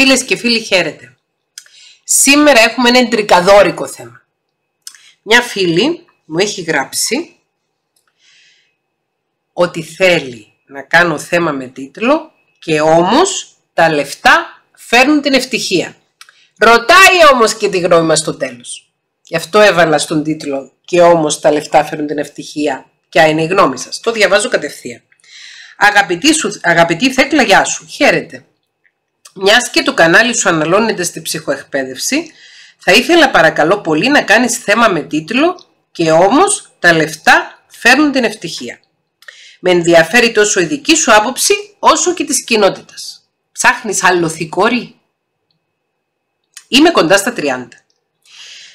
Φίλες και φίλοι χαίρετε. Σήμερα έχουμε ένα εντρικαδόρικο θέμα. Μια φίλη μου έχει γράψει ότι θέλει να κάνω θέμα με τίτλο και όμως τα λεφτά φέρνουν την ευτυχία. Ρωτάει όμως και τη γνώμη μας στο τέλος. Γι' αυτό έβαλα στον τίτλο και όμως τα λεφτά φέρνουν την ευτυχία. Ποια είναι η γνώμη σας. Το διαβάζω κατευθείαν. Αγαπητή, σου, αγαπητή Θέκλα, γεια σου. Χαίρετε. Μιας και το κανάλι σου αναλώνεται στη ψυχοεκπαίδευση, θα ήθελα παρακαλώ πολύ να κάνεις θέμα με τίτλο «Και όμως τα λεφτά φέρνουν την ευτυχία». Με ενδιαφέρει τόσο η δική σου άποψη όσο και της κοινότητας. Ψάχνεις άλλο θικόρι; Είμαι κοντά στα 30.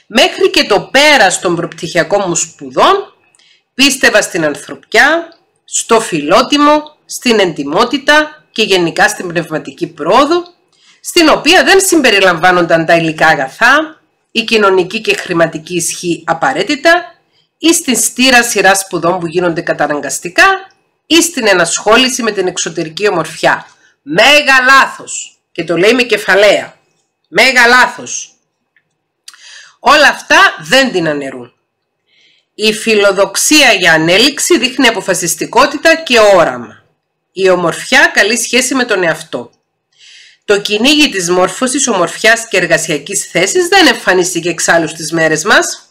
Μέχρι και το πέρας των προπτυχιακών μου σπουδών πίστευα στην ανθρωπιά, στο φιλότιμο, στην εντιμότητα και γενικά στην πνευματική πρόοδο, στην οποία δεν συμπεριλαμβάνονταν τα υλικά αγαθά, η κοινωνική και χρηματική ισχύ απαραίτητα ή στην στήρα σειράς σπουδών που γίνονται καταναγκαστικά ή στην ενασχόληση με την εξωτερική ομορφιά. Μέγα λάθος. Και το λέει με κεφαλαία. Μέγα λάθος. Όλα αυτά δεν την αναιρούν. Η φιλοδοξία για ανέλυξη δείχνει αποφασιστικότητα και όραμα. Η ομορφιά καλή σχέση με τον εαυτό. Το κυνήγι της μόρφωσης, ομορφιάς και εργασιακής θέσης δεν εμφανίστηκε εξάλλου στις μέρες μας.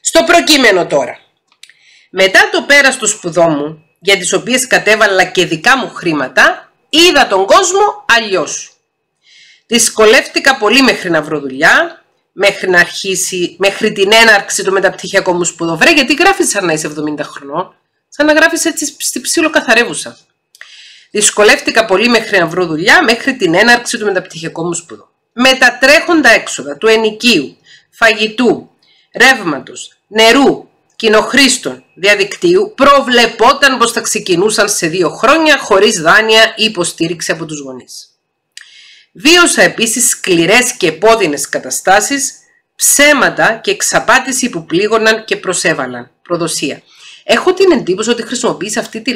Στο προκείμενο τώρα. Μετά το πέρας του σπουδών μου, για τις οποίες κατέβαλα και δικά μου χρήματα, είδα τον κόσμο αλλιώς. Δυσκολεύτηκα πολύ μέχρι να βρω δουλειά, μέχρι να αρχίσει, μέχρι την έναρξη του μεταπτυχιακού μου σπουδό. Βρε, γιατί γράφεις σαν να είσαι 70 χρονών, σαν να γράφεις έτσι στη ψιλοκαθαρεύουσα. Δυσκολεύτηκα πολύ μέχρι να βρω δουλειά, μέχρι την έναρξη του μεταπτυχιακού μου σπουδού. Με τα τρέχοντα έξοδα του ενοικίου, φαγητού, ρεύματος, νερού, κοινοχρήστων, διαδικτύου, προβλεπόταν πως θα ξεκινούσαν σε δύο χρόνια χωρίς δάνεια ή υποστήριξη από τους γονείς. Βίωσα επίσης σκληρές και επώδυνες καταστάσεις, ψέματα και εξαπάτηση που πλήγωναν και προσέβαλαν, προδοσία. Έχω την εντύπωση ότι χρησιμοποιείς αυτή τη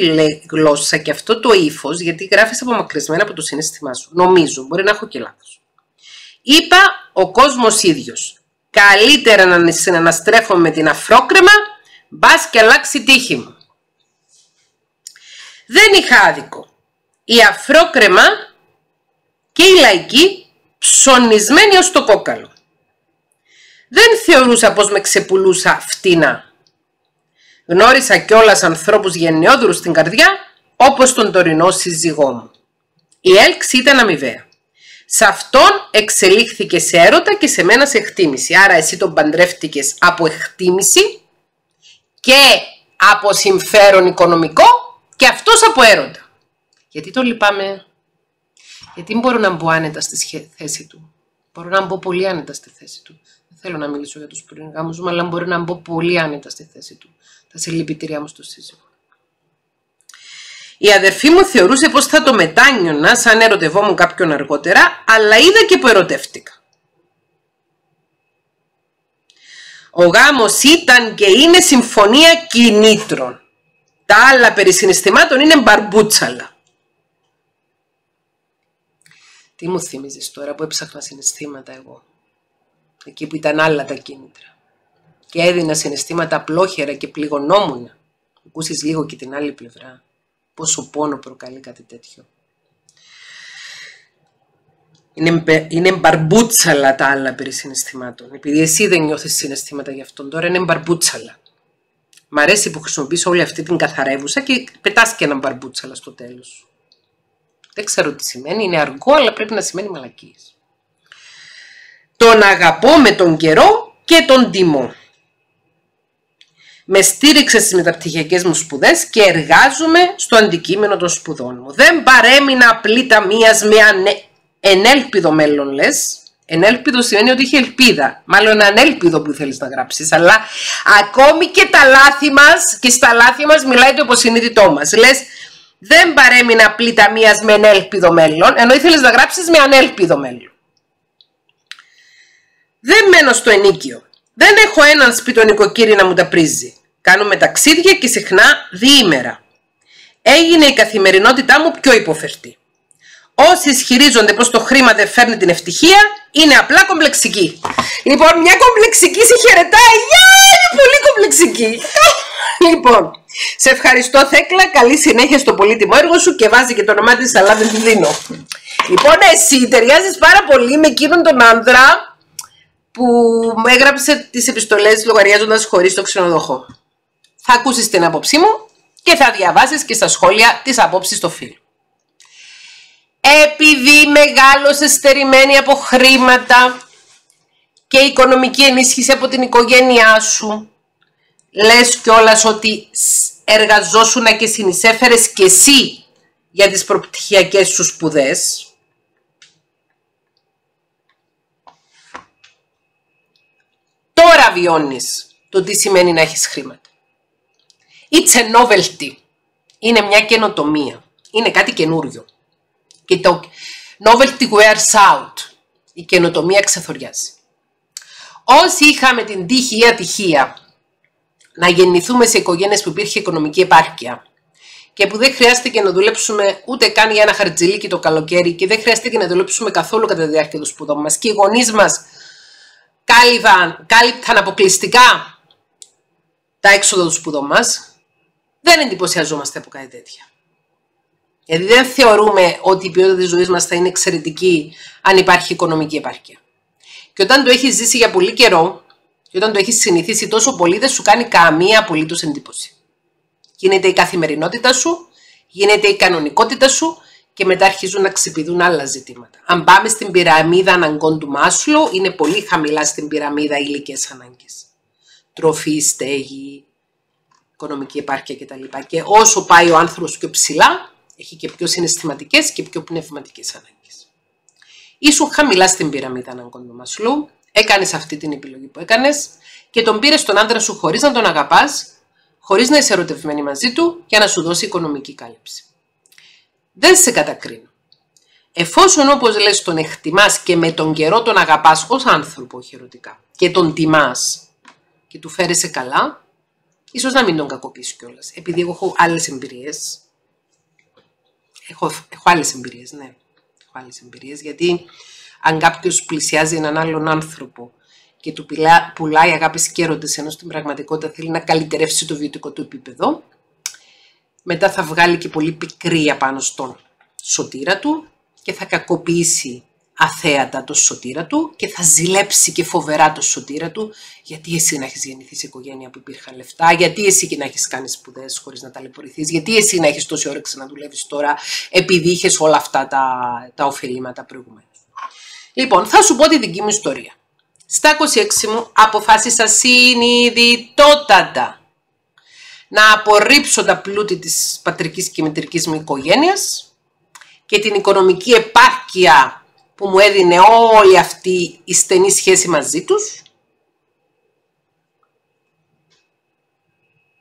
γλώσσα και αυτό το ύφος γιατί γράφεις απομακρυσμένα από το συνέστημά σου. Νομίζω, μπορεί να έχω και λάθος. Είπα ο κόσμος ίδιος. Καλύτερα να συναναστρέφω με την αφρόκρεμα, μπας και αλλάξει τύχη μου. Δεν είχα άδικο. Η αφρόκρεμα και η λαϊκή ψωνισμένη ως το κόκαλο. Δεν θεωρούσα πως με ξεπουλούσα φτηνά. Γνώρισα κιόλας ανθρώπους γενναιόδρους στην καρδιά, όπως τον τωρινό σύζυγό μου. Η έλξη ήταν αμοιβαία. Σε αυτόν εξελίχθηκε σε έρωτα και σε μένα σε εκτίμηση. Άρα εσύ τον παντρεύτηκες από εκτίμηση και από συμφέρον οικονομικό και αυτός από έρωτα. Γιατί το λυπάμαι; Γιατί μπορώ να μπω άνετα στη θέση του; Μπορώ να μπω πολύ άνετα στη θέση του. Δεν θέλω να μιλήσω για τους πρώην μου, αλλά μπορεί να μπω πολύ άνετα στη θέση του τα συλληπιτήριά μου στο σύζυγο. Η αδερφή μου θεωρούσε πως θα το μετάνιωνα σαν ερωτευόμουν κάποιον αργότερα, αλλά είδα και που ερωτεύτηκα. Ο γάμος ήταν και είναι συμφωνία κινήτρων. Τα άλλα περί συναισθημάτων είναι μπαρμπούτσαλα. Τι μου θυμίζεις τώρα που έψαχνα συναισθήματα εγώ; Εκεί που ήταν άλλα τα κίνητρα και έδινα συναισθήματα απλόχερα και πληγωνόμουν. Ακούσεις λίγο και την άλλη πλευρά. Πόσο πόνο προκαλεί κάτι τέτοιο. Είναι, είναι μπαρμπούτσαλα τα άλλα περί συναισθημάτων. Επειδή εσύ δεν νιώθεις συναισθήματα γι' αυτόν τώρα, είναι μπαρμπούτσαλα. Μ' αρέσει που χρησιμοποιείς όλη αυτή την καθαρεύουσα και πετάς και ένα μπαρμπούτσαλα στο τέλος. Δεν ξέρω τι σημαίνει, είναι αργό, αλλά πρέπει να σημαίνει μαλακίες. Τον αγαπώ με τον καιρό και τον τιμώ με στήριξε στις μεταπτυχιακές μου σπουδές και εργάζομαι στο αντικείμενο των σπουδών μου. Δεν παρέμεινα απλή ταμείας με ανε... ενέλπιδο μέλλον, λες. Ενέλπιδο σημαίνει ότι είχε ελπίδα. Μάλλον ανέλπιδο που θέλεις να γράψεις. Αλλά ακόμη και τα λάθη μας και στα λάθη μας μιλάει το υποσυνείδητό μας. Λες, δεν παρέμεινα απλή ταμείας με ενέλπιδο μέλλον, ενώ ήθελες να γράψεις με ανέλπιδο μέλλον. Δεν μένω στο ενίκιο. Δεν έχω έναν σπιτό νοικοκύρη να μου τα πρίζει. Κάνουμε ταξίδια και συχνά διήμερα. Έγινε η καθημερινότητά μου πιο υποφερτή. όσοι ισχυρίζονται πως το χρήμα δεν φέρνει την ευτυχία είναι απλά κομπλεξικοί. Λοιπόν, μια κομπλεξική σε χαιρετάει. Γεια, είναι πολύ κομπλεξική. λοιπόν, σε ευχαριστώ Θέκλα, καλή συνέχεια στο πολύτιμο έργο σου και βάζει και το όνομά της αλλά δεν τη δίνω. Λοιπόν, εσύ ταιριάζεις πάρα πολύ με εκείνον τον άνδρα που μου έγραψε τις επιστολές λογαριάζοντας χωρίς το ξενοδοχό. Θα ακούσεις την άποψή μου και θα διαβάσεις και στα σχόλια τις απόψεις στο φίλου. Επειδή μεγάλωσες στερημένη από χρήματα και οικονομική ενίσχυση από την οικογένειά σου, λες κιόλας ότι εργαζόσουνα και συνεισέφερες κι εσύ για τις προπτυχιακές σου σπουδές, τώρα βιώνεις το τι σημαίνει να έχεις χρήματα. It's a novelty. Είναι μια καινοτομία. Είναι κάτι καινούριο. Και το novelty wears out. Η καινοτομία ξεθοριάζει. Όσοι είχαμε την τύχη ή ατυχία να γεννηθούμε σε οικογένειες που υπήρχε οικονομική επάρκεια και που δεν χρειάστηκε να δουλέψουμε ούτε καν για ένα χαρτζιλίκι το καλοκαίρι και δεν χρειάστηκε να δουλέψουμε καθόλου κατά τη διάρκεια των σπουδών μας και οι γονείς μας κάλυβαν, κάλυπταν αποκλειστικά τα έξοδα του σπουδών μας, δεν εντυπωσιαζόμαστε από κάτι τέτοια. Γιατί δεν θεωρούμε ότι η ποιότητα της ζωής μας θα είναι εξαιρετική αν υπάρχει οικονομική επάρκεια. Και όταν το έχεις ζήσει για πολύ καιρό και όταν το έχεις συνηθίσει τόσο πολύ δεν σου κάνει καμία απολύτως εντύπωση. Γίνεται η καθημερινότητα σου, γίνεται η κανονικότητα σου και μετά αρχίζουν να ξυπηδούν άλλα ζητήματα. Αν πάμε στην πυραμίδα αναγκών του Μάσλο, είναι πολύ χαμηλά στην πυραμίδα υλικές ανάγκες. Τροφή, στέγη, οικονομική επάρκεια κτλ. Και όσο πάει ο άνθρωπος πιο ψηλά, έχει και πιο συναισθηματικές και πιο πνευματικές ανάγκες. Ήσουν χαμηλά στην πυραμίδα αναγκών του Μασλού, έκανες αυτή την επιλογή που έκανες και τον πήρες στον άντρα σου χωρίς να τον αγαπάς, χωρίς να είσαι ερωτευμένη μαζί του για να σου δώσει οικονομική κάλυψη. Δεν σε κατακρίνω. Εφόσον όπως λες τον εκτιμάς και με τον καιρό τον αγαπάς ως άνθρωπο χειρωτικά και τον τιμάς και του φέρεσαι καλά, ίσως να μην τον κακοποιήσει κιόλας. Επειδή εγώ έχω άλλες εμπειρίες. Έχω, έχω άλλες εμπειρίες, ναι. Έχω άλλες εμπειρίες, γιατί αν κάποιος πλησιάζει έναν άλλον άνθρωπο και του πουλάει αγάπης και έρωτες, ενώ στην πραγματικότητα θέλει να καλυτερεύσει το βιωτικό του επίπεδο, μετά θα βγάλει και πολύ πικρία πάνω στον σωτήρα του και θα κακοποιήσει αθέατα το σωτήρα του και θα ζηλέψει και φοβερά το σωτήρα του γιατί εσύ να έχεις γεννηθείς σε οικογένεια που υπήρχαν λεφτά, γιατί εσύ και να έχεις κάνει σπουδές χωρίς να ταλαιπωρηθείς, γιατί εσύ να έχεις τόση όρεξη να δουλεύεις τώρα επειδή είχες όλα αυτά τα, τα ωφελήματα προηγουμένως. Λοιπόν, θα σου πω τη δική μου ιστορία. Στα 26 μου αποφάσισα συνειδητότατα να απορρίψω τα πλούτη της πατρικής και μητρικής μου οικογένειας και την οικονομική επάρκεια που μου έδινε όλη αυτή η στενή σχέση μαζί τους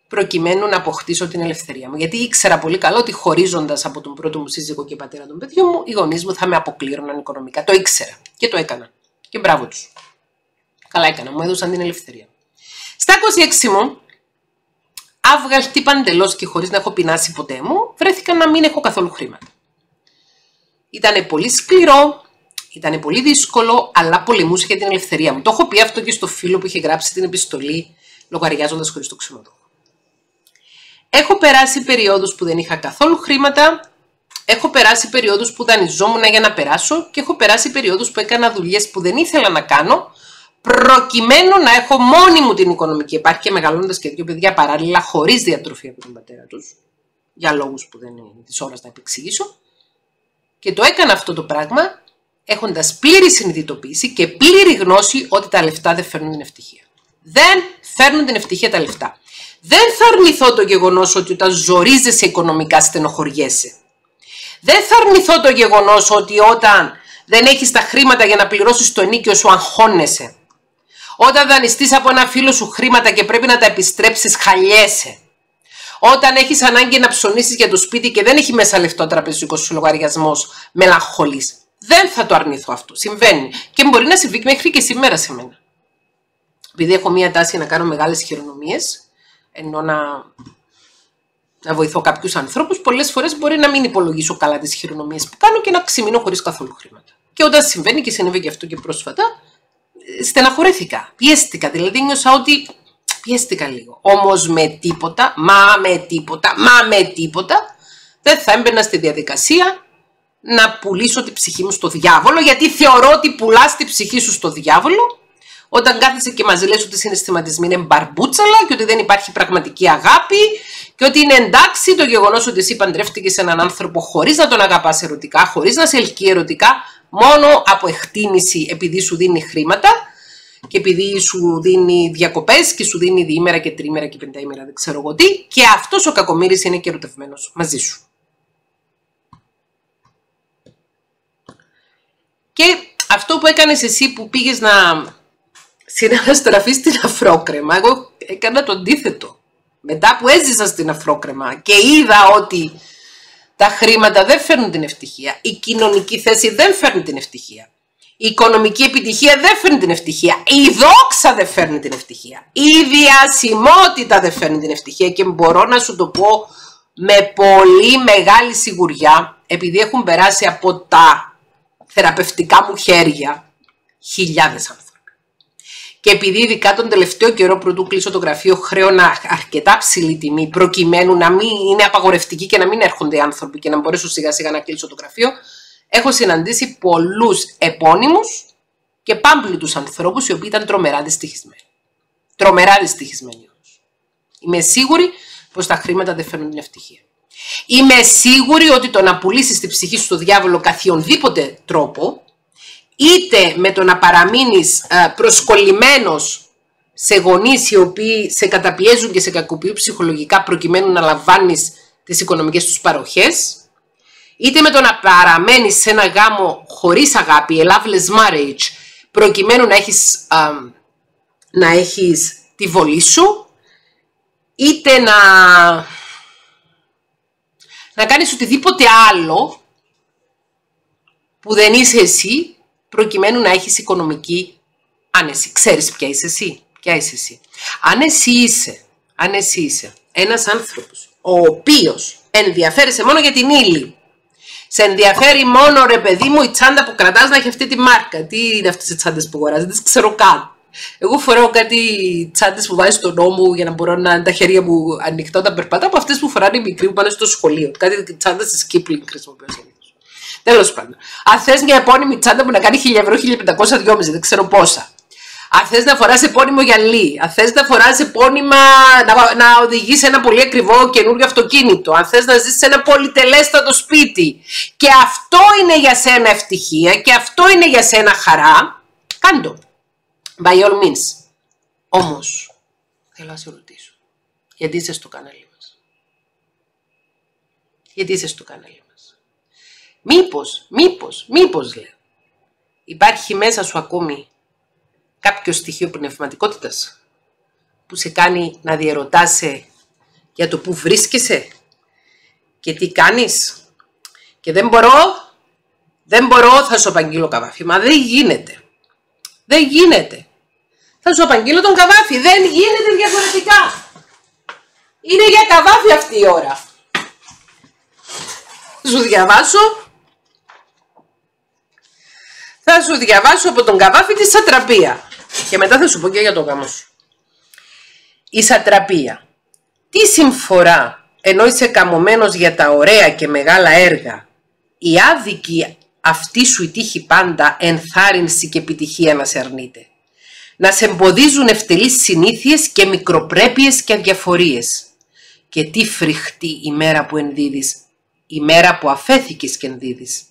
προκειμένου να αποκτήσω την ελευθερία μου. Γιατί ήξερα πολύ καλό ότι χωρίζοντας από τον πρώτο μου σύζυγο και πατέρα των παιδιών μου, οι γονείς μου θα με αποκλήρωναν οικονομικά. Το ήξερα και το έκανα. Και μπράβο τους. Καλά έκανα, μου έδωσαν την ελευθερία. Στα 26 μου, άβγαλτη παντελώ και χωρίς να έχω πεινάσει ποτέ μου, βρέθηκα να μην έχω καθόλου χρήματα. Ήταν πολύ σκληρό, ήταν πολύ δύσκολο, αλλά πολεμούσε για την ελευθερία μου. Το έχω πει αυτό και στο φίλο που είχε γράψει την επιστολή λογαριάζοντας χωρίς το ξενοδόχο. Έχω περάσει περιόδους που δεν είχα καθόλου χρήματα, έχω περάσει περιόδους που δανειζόμουν για να περάσω και έχω περάσει περιόδους που έκανα δουλειές που δεν ήθελα να κάνω προκειμένου να έχω μόνη μου την οικονομική επάρκεια μεγαλώνοντας και δύο παιδιά παράλληλα χωρίς διατροφή από τον πατέρα τους, για λόγους που δεν είναι της ώρας να επεξηγήσω. Και το έκανα αυτό το πράγμα έχοντας πλήρη συνειδητοποίηση και πλήρη γνώση ότι τα λεφτά δεν φέρνουν την ευτυχία. Δεν φέρνουν την ευτυχία τα λεφτά. Δεν θα αρνηθώ το γεγονός ότι όταν ζορίζεσαι οικονομικά στενοχωριέσαι. Δεν θα αρνηθώ το γεγονός ότι όταν δεν έχεις τα χρήματα για να πληρώσεις το ενίκιο σου αγχώνεσαι. Όταν δανειστείς από ένα φίλο σου χρήματα και πρέπει να τα επιστρέψεις, χαλιέσαι. Όταν έχεις ανάγκη να ψωνίσεις για το σπίτι και δεν έχει μέσα λεφτό τραπεζικός σου λογαριασμός, μελαγχολείς. Δεν θα το αρνηθώ αυτό. Συμβαίνει. Και μπορεί να συμβεί μέχρι και σήμερα σε μένα. Επειδή έχω μία τάση να κάνω μεγάλες χειρονομίες, ενώ να, να βοηθώ κάποιους ανθρώπους, πολλές φορές μπορεί να μην υπολογίσω καλά τις χειρονομίες που κάνω και να ξημείνω χωρίς καθόλου χρήματα. Και όταν συμβαίνει και συνέβη και αυτό και πρόσφατα, στεναχωρέθηκα, πιέστηκα. Δηλαδή νιώσα ότι πιέστηκα λίγο. Όμως με τίποτα, μα με τίποτα, μα με τίποτα, δεν θα έμπαινα στη διαδικασία να πουλήσω τη ψυχή μου στο διάβολο, γιατί θεωρώ ότι πουλάς τη ψυχή σου στο διάβολο όταν κάθεσαι και μαζί λες ότι οι συναισθηματισμοί είναι μπαρμπούτσαλα και ότι δεν υπάρχει πραγματική αγάπη και ότι είναι εντάξει το γεγονός ότι εσύ παντρεύτηκες έναν άνθρωπο χωρίς να τον αγαπάς ερωτικά, χωρίς να σε ελκύει ερωτικά, μόνο από εκτίμηση επειδή σου δίνει χρήματα και επειδή σου δίνει διακοπές και σου δίνει διήμερα και τρίμερα και πενταήμερα δεν ξέρω εγώ τι και αυτός ο κακομύρης είναι και ερωτευμένος μαζί σου. Και αυτό που έκανες εσύ που πήγες να συναναστραφείς στην αφρόκρεμα. Εγώ έκανα το αντίθετο. Μετά που έζησα στην αφρόκρεμα και είδα ότι τα χρήματα δεν φέρνουν την ευτυχία, η κοινωνική θέση δεν φέρνει την ευτυχία, η οικονομική επιτυχία δεν φέρνει την ευτυχία, η δόξα δεν φέρνει την ευτυχία, η διασημότητα δεν φέρνει την ευτυχία και μπορώ να σου το πω με πολύ μεγάλη σιγουριά, επειδή έχουν περάσει από τα θεραπευτικά μου χέρια χιλιάδες άνθρωποι. Και επειδή ειδικά τον τελευταίο καιρό πρωτού κλείσω το γραφείο χρέωνα αρκετά ψηλή τιμή προκειμένου να μην είναι απαγορευτική και να μην έρχονται οι άνθρωποι και να μπορέσω σιγά σιγά να κλείσω το γραφείο, έχω συναντήσει πολλούς επώνυμους και πάμπλουτου ανθρώπους οι οποίοι ήταν τρομερά δυστυχισμένοι. Τρομερά δυστυχισμένοι Είμαι σίγουρη πως τα χρήματα δεν φέρνουν την ευτυχία. Είμαι σίγουρη ότι το να πουλήσεις τη ψυχή σου στο διάβολο καθιονδήποτε τρόπο είτε με το να παραμείνεις ε, προσκολλημένος σε γονείς οι οποίοι σε καταπιέζουν και σε κακοποιούν ψυχολογικά προκειμένου να λαμβάνεις τις οικονομικές τους παροχές, είτε με το να παραμένεις σε ένα γάμο χωρίς αγάπη, a loveless marriage, προκειμένου να έχεις, να έχεις τη βολή σου, είτε να, να κάνεις οτιδήποτε άλλο που δεν είσαι εσύ προκειμένου να έχεις οικονομική άνεση. Ξέρεις ποια είσαι εσύ. Ποια είσαι εσύ. Αν εσύ είσαι, αν εσύ είσαι ένας άνθρωπος ο οποίος ενδιαφέρεσαι μόνο για την ύλη, σε ενδιαφέρει μόνο ρε παιδί μου η τσάντα που κρατάς να έχει αυτή τη μάρκα. Τι είναι αυτές οι τσάντες που αγοράζεις, δεν ξέρω καν. Εγώ φοράω κάτι τσάντες που βάζει στον νόμο για να μπορώ να είναι τα χέρια μου ανοιχτά όταν περπατάω από αυτές που φοράνε οι μικροί που πάνε στο σχολείο. Κάτι τσάντες της Kipling χρησιμοποιώ. Τέλος πάντων. Αν θες μια επώνυμη τσάντα που να κάνει 1000 ευρώ, 1500, 2,5, δεν ξέρω πόσα. Αν θες να φοράς επώνυμο γυαλί, αν θες να φοράς επώνυμα να, να οδηγείς ένα πολύ ακριβό καινούριο αυτοκίνητο, αν θες να ζεις σε ένα πολυτελέστατο σπίτι και αυτό είναι για σένα ευτυχία και αυτό είναι για σένα χαρά, κάντο. By all means. Όμως, θέλω να σε ρωτήσω, γιατί είσαι στο κανάλι μας. Γιατί είσαι στο κανάλι Μήπως, μήπως, μήπως λέω. Υπάρχει μέσα σου ακόμη κάποιο στοιχείο πνευματικότητας που σε κάνει να διαρωτάσαι για το που βρίσκεσαι και τι κάνεις. Και δεν μπορώ, δεν μπορώ, θα σου απαγγείλω καβάφι. Μα δεν γίνεται. Δεν γίνεται. Θα σου απαγγείλω τον καβάφι. Δεν γίνεται διαφορετικά. Είναι για καβάφι αυτή η ώρα. Σου διαβάσω θα σου διαβάσω από τον καβάφι τη σατραπία. Και μετά θα σου πω και για το γάμο σου. Η σατραπία. Τι συμφορά ενώ είσαι καμωμένος για τα ωραία και μεγάλα έργα, η άδικη αυτή σου η τύχη πάντα ενθάρρυνση και επιτυχία να σε αρνείται. Να σε εμποδίζουν ευτελείς συνήθειες και μικροπρέπειες και αδιαφορίες. Και τι φρικτή η μέρα που ενδίδεις, η μέρα που αφέθηκες και ενδίδεις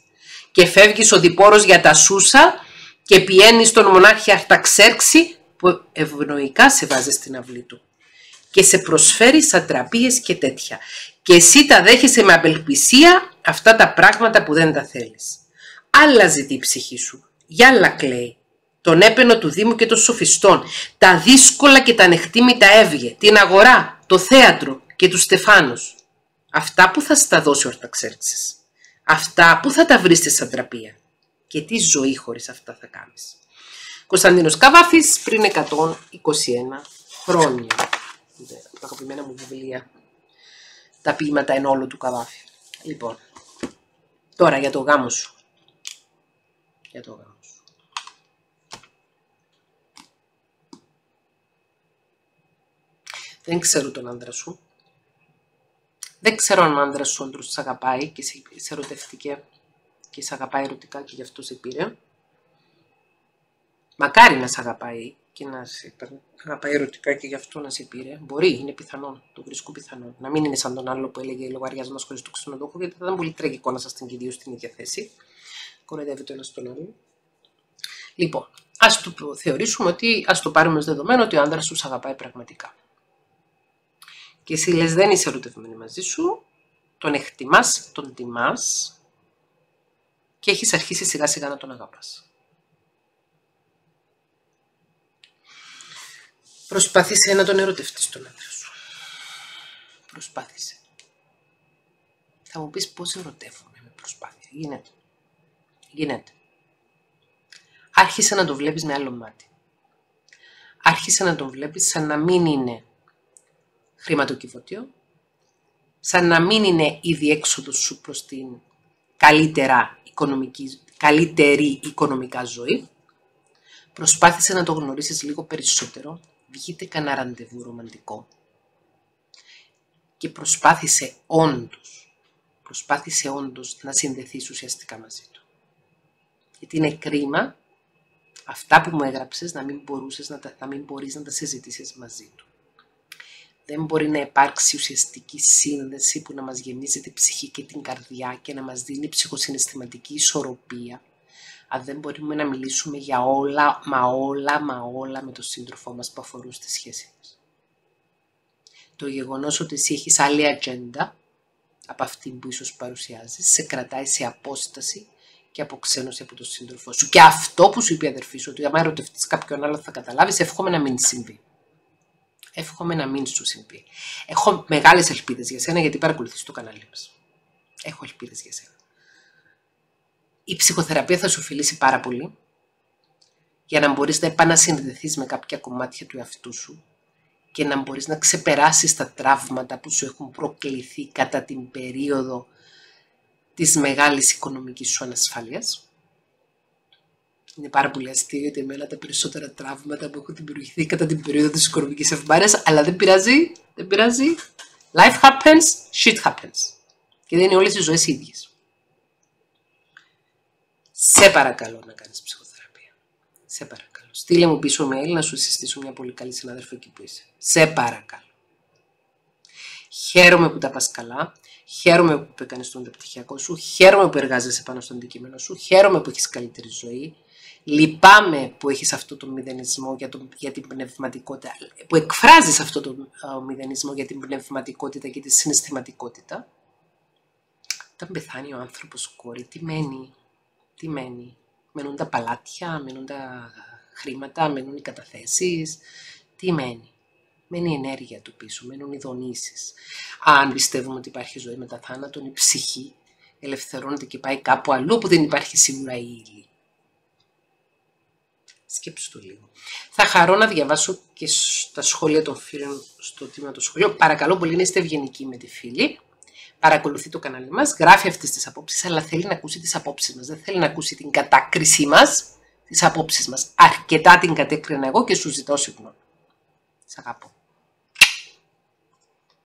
και φεύγεις ο διπόρος για τα σούσα και πιένεις τον μονάρχη Αρταξέρξη που ευνοϊκά σε βάζει στην αυλή του και σε προσφέρει σατραπίες και τέτοια. Και εσύ τα δέχεσαι με απελπισία αυτά τα πράγματα που δεν τα θέλεις. Άλλα ζητεί η ψυχή σου, για άλλα κλαίει. Τον έπαινο του Δήμου και των σοφιστών, τα δύσκολα και τα ανεκτήμητα έβγε, την αγορά, το θέατρο και τους Στεφάνους. Αυτά που θα στα δώσει ο Αρταξέρξης. Αυτά που θα τα βρεις στη σαντραπία. Και τι ζωή χωρίς αυτά θα κάνεις. Κωνσταντίνος Καβάφης πριν 121 χρόνια. Τα αγαπημένα μου βιβλία. τα ποίηματα εν όλο του καβάφι. Λοιπόν, τώρα για το γάμο σου. Για το γάμο σου. Δεν ξέρω τον άντρα σου. Δεν ξέρω αν ο άντρας σου όντω σε αγαπάει και σε, σε ερωτευτήκε και σε αγαπάει ερωτικά και γι' αυτό σε πήρε. Μακάρι να σε αγαπάει και να σε αγαπάει ερωτικά και γι' αυτό να σε πήρε. Μπορεί, είναι πιθανό, το βρίσκω πιθανό. Να μην είναι σαν τον άλλο που έλεγε λογαριασμός χωρίς το ξενοδόχο, γιατί θα ήταν πολύ τραγικό να σας την στην ίδια θέση. Κοροϊδεύει το ένας στον άλλο. Λοιπόν, ας το θεωρήσουμε ότι, ας το πάρουμε ως δεδομένο ότι ο άντρας σου αγαπάει πραγματικά. Και εσύ λες δεν είσαι ερωτευμένη μαζί σου, τον εκτιμάς, τον τιμάς και έχεις αρχίσει σιγά σιγά να τον αγαπάς. Προσπάθησε να τον ερωτευτείς τον άντρα σου. Προσπάθησε. Θα μου πεις πώς ερωτεύομαι με προσπάθεια. Γίνεται. Γίνεται. Άρχισε να το βλέπεις με άλλο μάτι. Άρχισε να τον βλέπεις σαν να μην είναι χρηματοκιβωτίο, σαν να μην είναι η διέξοδο σου προς την καλύτερα οικονομική, καλύτερη οικονομικά ζωή. Προσπάθησε να το γνωρίσεις λίγο περισσότερο, βγείτε κανένα ραντεβού ρομαντικό και προσπάθησε όντως, προσπάθησε όντως να συνδεθείς ουσιαστικά μαζί του. Γιατί είναι κρίμα αυτά που μου έγραψες να μην, μπορούσες, να, να μην μπορείς να τα συζητήσεις μαζί του δεν μπορεί να υπάρξει ουσιαστική σύνδεση που να μας γεμίζει την ψυχή και την καρδιά και να μας δίνει ψυχοσυναισθηματική ισορροπία αν δεν μπορούμε να μιλήσουμε για όλα, μα όλα, μα όλα με τον σύντροφό μας που αφορούν στη σχέση μας. Το γεγονός ότι εσύ έχεις άλλη ατζέντα από αυτή που ίσως παρουσιάζεις, σε κρατάει σε απόσταση και αποξένωση από τον σύντροφό σου. Και αυτό που σου είπε η αδερφή σου, ότι άμα ερωτευτείς κάποιον άλλο θα καταλάβεις, εύχομαι να μην συμβεί. Εύχομαι να μην σου συμβεί. Έχω μεγάλες ελπίδες για σένα γιατί παρακολουθείς το κανάλι μας. Έχω ελπίδες για σένα. Η ψυχοθεραπεία θα σου φιλήσει πάρα πολύ για να μπορείς να επανασυνδεθείς με κάποια κομμάτια του εαυτού σου και να μπορείς να ξεπεράσεις τα τραύματα που σου έχουν προκληθεί κατά την περίοδο της μεγάλης οικονομικής σου ανασφάλειας είναι πάρα πολύ αστείο γιατί εμένα τα περισσότερα τραύματα που έχουν δημιουργηθεί κατά την περίοδο της οικονομικής ευμάρειας, αλλά δεν πειράζει, δεν πειράζει. Life happens, shit happens. Και δεν είναι όλες οι ζωές ίδιες. Σε παρακαλώ να κάνεις ψυχοθεραπεία. Σε παρακαλώ. Στείλε μου πίσω mail να σου συστήσω μια πολύ καλή συνάδελφο εκεί που είσαι. Σε παρακαλώ. Χαίρομαι που τα πας καλά. Χαίρομαι που έκανε τον πτυχιακό σου. Χαίρομαι που εργάζεσαι πάνω στο αντικείμενο σου. Χαίρομαι που έχεις καλύτερη ζωή. Λυπάμαι που έχεις αυτό το μηδενισμό για, το, για την πνευματικότητα, που εκφράζεις αυτό το uh, μηδενισμό για την πνευματικότητα και τη συναισθηματικότητα. Όταν πεθάνει ο άνθρωπος κόρη, τι μένει, τι μένει; Μένουν τα παλάτια, μένουν τα χρήματα, μένουν οι καταθέσεις, τι μένει; Μένει η ενέργεια του πίσω, μένουν οι δονήσεις. Αν πιστεύουμε ότι υπάρχει ζωή μετά θάνατον, η ψυχή ελευθερώνεται και πάει κάπου αλλού που δεν υπάρχει σίγουρα η ύλη. Σκέψου το λίγο. Θα χαρώ να διαβάσω και στα σχόλια των φίλων στο τμήμα του σχολείου. Παρακαλώ πολύ να είστε ευγενικοί με τη φίλη. Παρακολουθεί το κανάλι μας, γράφει αυτές τις απόψεις, αλλά θέλει να ακούσει τις απόψεις μας. Δεν θέλει να ακούσει την κατάκρισή μας, τις απόψεις μας. Αρκετά την κατέκρινα εγώ και σου ζητώ συγγνώμη. Σ' αγαπώ.